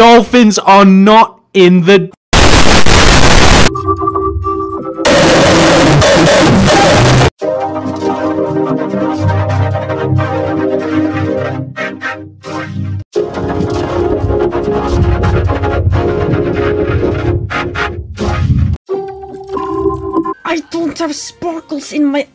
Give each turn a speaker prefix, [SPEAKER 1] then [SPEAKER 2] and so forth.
[SPEAKER 1] Dolphins are not in the.
[SPEAKER 2] I don't have sparkles in my.